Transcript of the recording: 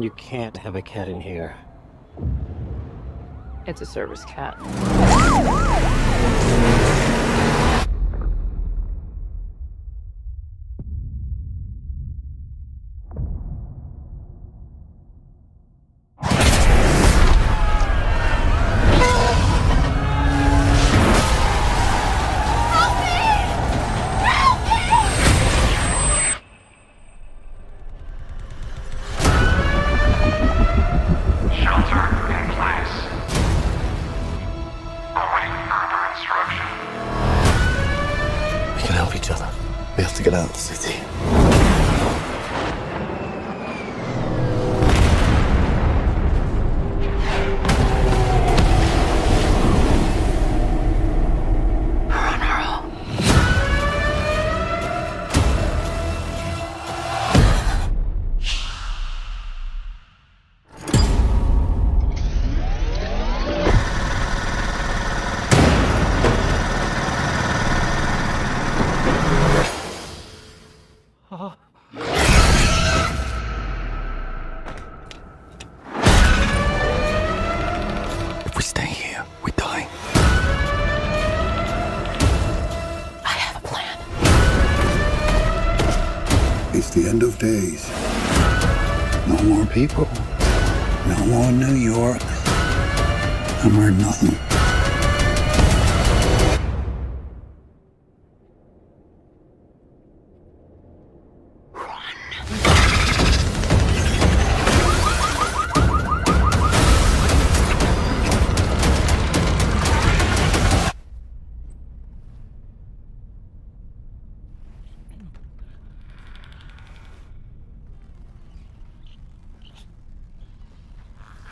You can't have a cat in here. It's a service cat. To get out of the city. If we stay here, we die. I have a plan. It's the end of days. No more people. No more New York. No more nothing.